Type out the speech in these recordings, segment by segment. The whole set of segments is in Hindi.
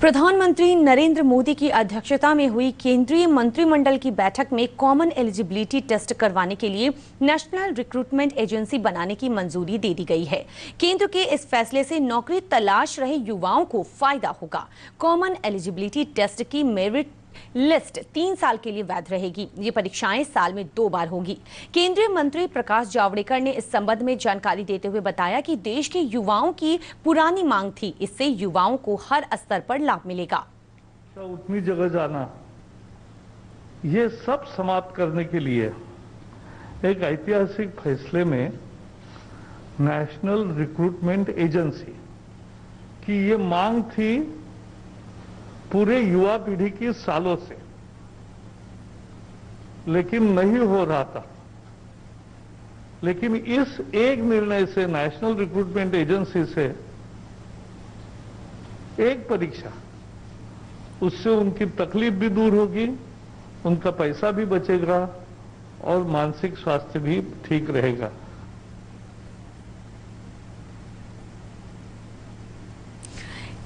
प्रधानमंत्री नरेंद्र मोदी की अध्यक्षता में हुई केंद्रीय मंत्रिमंडल की बैठक में कॉमन एलिजिबिलिटी टेस्ट करवाने के लिए नेशनल रिक्रूटमेंट एजेंसी बनाने की मंजूरी दे दी गई है। केंद्र के इस फैसले से नौकरी तलाश रहे युवाओं को फ़ायदा होगा। कॉमन एलिजिबिलिटी टेस्ट की मेरिट लिस्ट तीन साल के लिए वैध रहेगी। ये परीक्षाएँ साल में दो बार होंगी। केंद्रीय मंत्री प्रकाश जावड़ेकर ने इस संबंध में जानकारी देते हुए बताया कि देश के युवाओं की पुरानी मांग थी। इससे युवाओं को हर स्तर पर लाभ मिलेगा। तो उतनी जगह जाना, ये सब समाप्त करने के लिए एक ऐतिहासिक फैसले में नेशनल रिक्रूटमेंट एजेंसी की ये मांग थी पूरे युवा पीढ़ी की सालों से। लेकिन नहीं हो रहा था। लेकिन इस एक निर्णय से नेशनल रिक्रूटमेंट एजेंसी से एक परीक्षा, उससे उनकी तकलीफ़ भी दूर होगी, उनका पैसा भी बचेगा और मानसिक स्वास्थ्य भी ठीक रहेगा।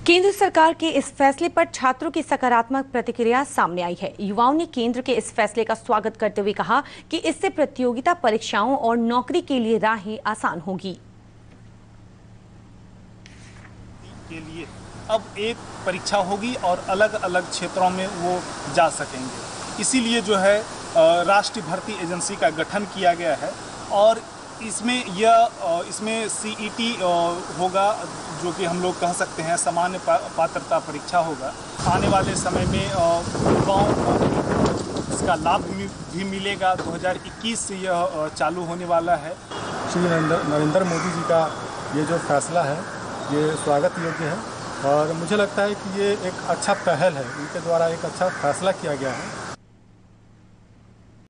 केंद्र सरकार के इस फैसले पर छात्रों की सकारात्मक प्रतिक्रिया सामने आई है। युवाओं ने केंद्र के इस फैसले का स्वागत करते हुए कहा कि इससे प्रतियोगिता, परीक्षाओं और नौकरी के लिए राहें आसान होगी। के लिए अब एक परीक्षा होगी और अलग अलग क्षेत्रों में वो जा सकेंगे। इसीलिए जो है राष्ट्रीय भर्ती एजेंसी का गठन किया गया है और इसमें यह इसमें सीईटी होगा, जो कि हम लोग कह सकते हैं सामान्य पात्रता परीक्षा होगा। आने वाले समय में युवाओं को इसका लाभ भी मिलेगा। 2021 से यह चालू होने वाला है। श्री नरेंद्र मोदी जी का ये जो फैसला है, ये स्वागत योग्य है। और मुझे लगता है कि ये एक अच्छा पहल है। इनके द्वारा एक अच्छा फैसला किया गया है।